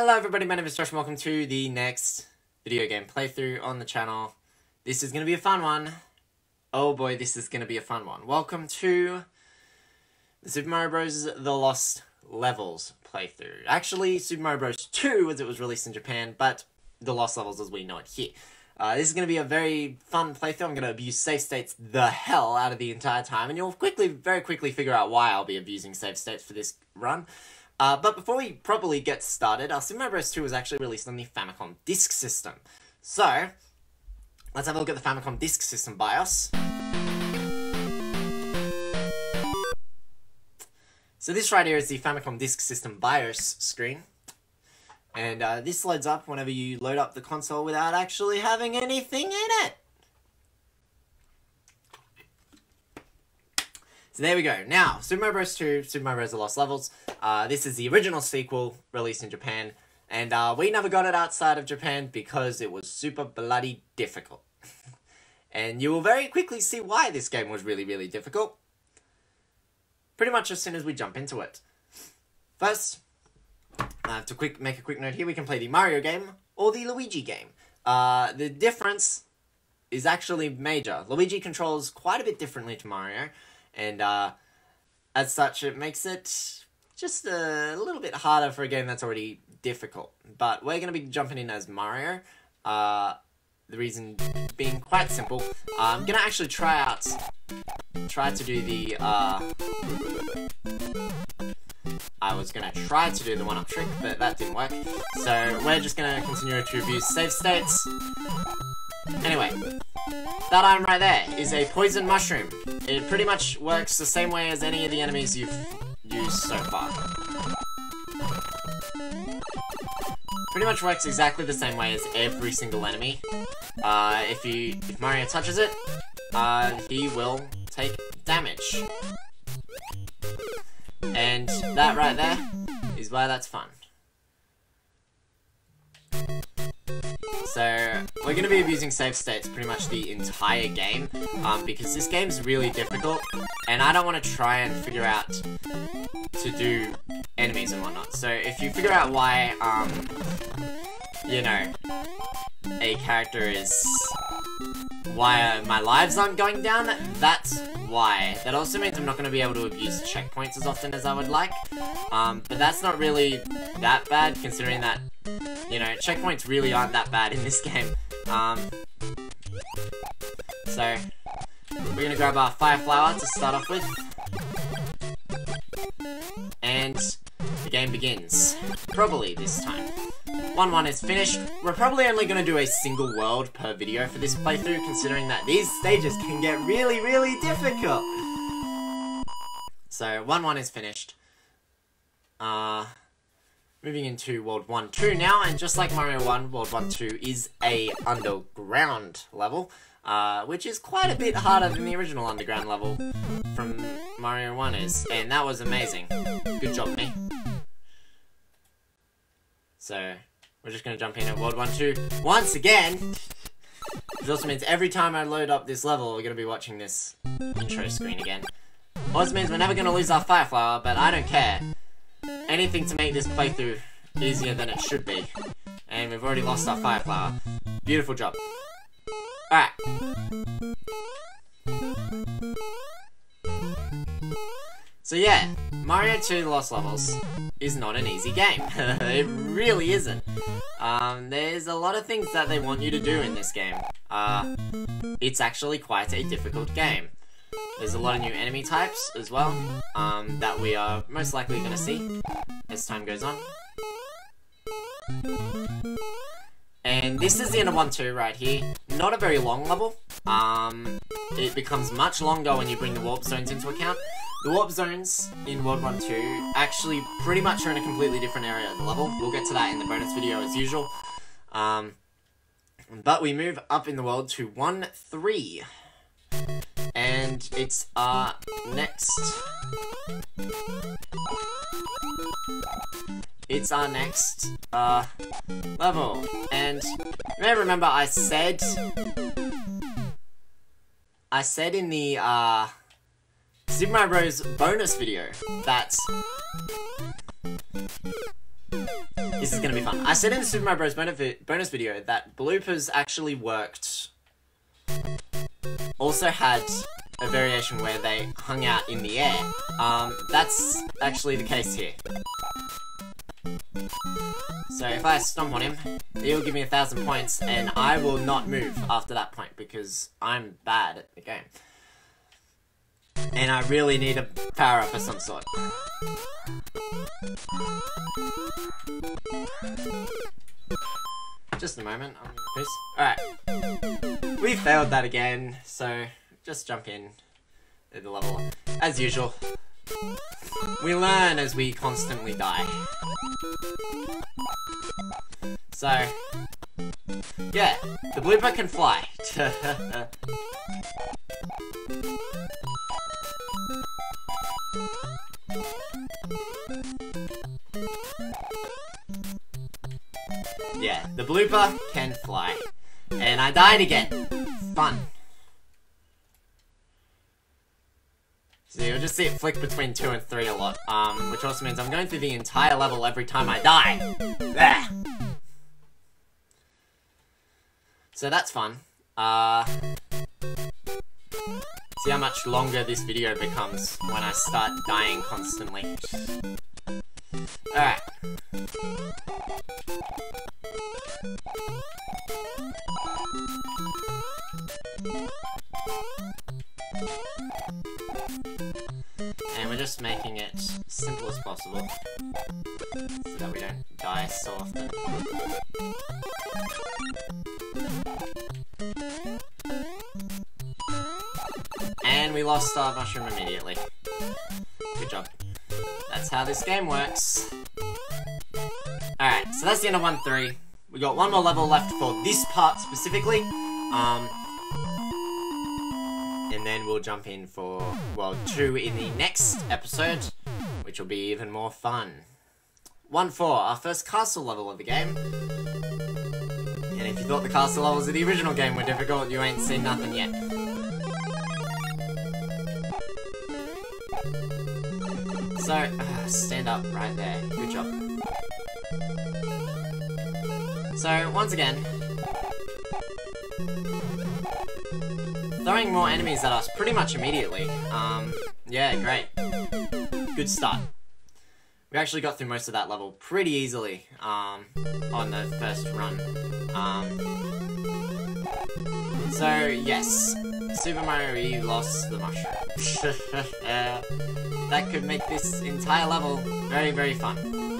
Hello everybody, my name is Josh and welcome to the next video game playthrough on the channel. This is going to be a fun one. Oh boy, this is going to be a fun one. Welcome to the Super Mario Bros. The Lost Levels playthrough. Actually, Super Mario Bros. 2 as it was released in Japan, but The Lost Levels as we know it here. Uh, this is going to be a very fun playthrough. I'm going to abuse save states the hell out of the entire time, and you'll quickly, very quickly figure out why I'll be abusing save states for this run. Uh, but before we properly get started, uh, Super Mario Bros. 2 was actually released on the Famicom Disk System. So, let's have a look at the Famicom Disk System BIOS. So this right here is the Famicom Disk System BIOS screen. And uh, this loads up whenever you load up the console without actually having anything in it. So there we go. Now, Super Mario Bros. 2, Super Mario Bros. The Lost Levels. Uh, this is the original sequel released in Japan. And uh, we never got it outside of Japan because it was super bloody difficult. and you will very quickly see why this game was really, really difficult. Pretty much as soon as we jump into it. First, to quick make a quick note here. We can play the Mario game or the Luigi game. Uh, the difference is actually major. Luigi controls quite a bit differently to Mario and uh, as such, it makes it just a little bit harder for a game that's already difficult. But we're going to be jumping in as Mario. Uh, the reason being quite simple. I'm going to actually try out, try to do the, uh, I was going to try to do the one-up trick, but that didn't work. So we're just going to continue to abuse save states. Anyway, that item right there is a poison mushroom. It pretty much works the same way as any of the enemies you've used so far. Pretty much works exactly the same way as every single enemy. Uh, if you if Mario touches it, uh, he will take damage. And that right there is why that's fun. So, we're going to be abusing save states pretty much the entire game, um, because this game's really difficult, and I don't want to try and figure out to do enemies and whatnot. So, if you figure out why, um, you know, a character is... why my lives aren't going down, that's why. That also means I'm not going to be able to abuse checkpoints as often as I would like, um, but that's not really that bad, considering that you know, checkpoints really aren't that bad in this game. Um, so, we're gonna grab our Fire Flower to start off with. And the game begins. Probably this time. 1-1 is finished. We're probably only going to do a single world per video for this playthrough, considering that these stages can get really, really difficult. So, 1-1 is finished. Uh, Moving into World 1 2 now, and just like Mario 1, World 1 2 is a underground level, uh, which is quite a bit harder than the original underground level from Mario 1 is, and that was amazing. Good job, me. So, we're just gonna jump in at World 1 2 once again! Which also means every time I load up this level, we're gonna be watching this intro screen again. Also means we're never gonna lose our Fire Flower, but I don't care anything to make this playthrough easier than it should be. And we've already lost our Fire Flower. Beautiful job. Alright. So yeah, Mario 2 Lost Levels is not an easy game. it really isn't. Um, there's a lot of things that they want you to do in this game. Uh, it's actually quite a difficult game. There's a lot of new enemy types as well, um, that we are most likely going to see as time goes on. And this is the end of 1-2 right here. Not a very long level. Um, it becomes much longer when you bring the warp zones into account. The warp zones in World 1 2 actually pretty much are in a completely different area of the level. We'll get to that in the bonus video as usual. Um, but we move up in the world to 1 3 and it's our next it's our next uh level and you may remember I said I said in the uh Super Mario Bros bonus video that This is gonna be fun. I said in the Super Mario Bros. bonus video that bloopers actually worked. Also had a variation where they hung out in the air. Um, that's actually the case here. So if I stomp on him, he'll give me a thousand points, and I will not move after that point because I'm bad at the game. And I really need a power up of some sort. Just a moment, Alright. We failed that again, so just jump in at the level. As usual. We learn as we constantly die. So, yeah, the blooper can fly. yeah, the blooper can fly. And I died again. Fun. So you'll just see it flick between 2 and 3 a lot, um, which also means I'm going through the entire level every time I die. Blah. So that's fun. Uh, see how much longer this video becomes when I start dying constantly. Alright. And we're just making it simple as possible so that we don't die so often. And we lost Star Mushroom immediately. Good job. That's how this game works. Alright, so that's the end of 1-3. We got one more level left for this part specifically. Um, and then we'll jump in for, well, two in the next episode, which will be even more fun. 1-4, our first castle level of the game. And if you thought the castle levels of the original game were difficult, you ain't seen nothing yet. So, uh, stand up right there. Good job. So, once again, throwing more enemies at us pretty much immediately. Um, yeah, great. Good start. We actually got through most of that level pretty easily um, on the first run. Um, so, yes, Super Mario we lost the mushroom. uh, that could make this entire level very, very fun.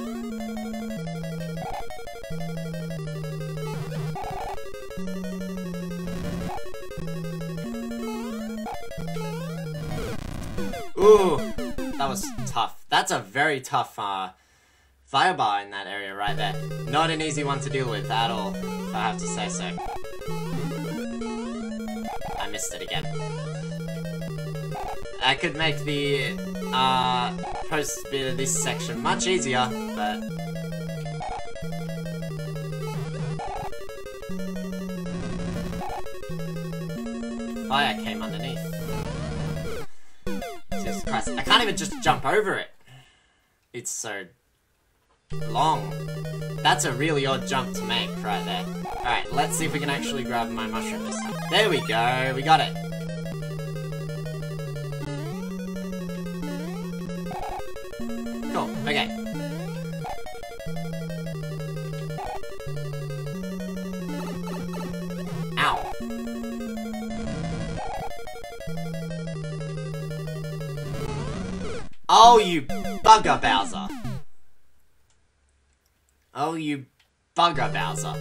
That's a very tough uh, firebar in that area right there. Not an easy one to deal with at all, if I have to say so I missed it again. I could make the uh, post bit of this section much easier, but... Fire came underneath. Jesus Christ, I can't even just jump over it. It's so long. That's a really odd jump to make right there. Alright, let's see if we can actually grab my mushroom this time. There we go, we got it. Cool, okay. Ow. Oh, you bugger, Bowser. Oh, you bugger, Bowser.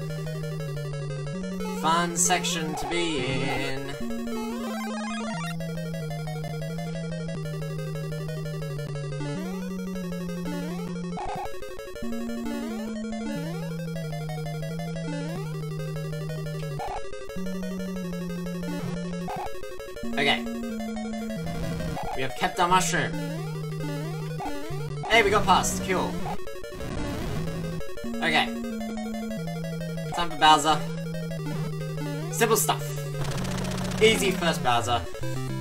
Fun section to be in. Okay. We have kept our mushroom. Hey, we got past. Cool. Okay. Time for Bowser. Simple stuff. Easy first Bowser.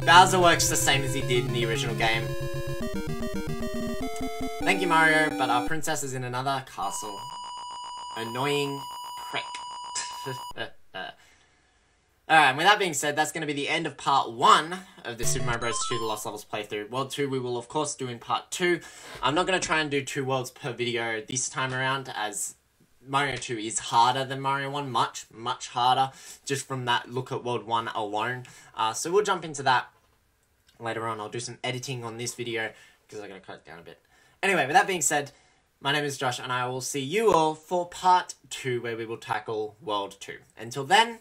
Bowser works the same as he did in the original game. Thank you, Mario, but our princess is in another castle. annoying prick. Alright, with that being said, that's going to be the end of part 1 of the Super Mario Bros. 2 The Lost Levels playthrough. World 2 we will of course do in part 2. I'm not going to try and do two worlds per video this time around, as Mario 2 is harder than Mario 1, much, much harder, just from that look at World 1 alone. Uh, so we'll jump into that later on. I'll do some editing on this video, because i got to cut it down a bit. Anyway, with that being said, my name is Josh, and I will see you all for part 2, where we will tackle World 2. Until then,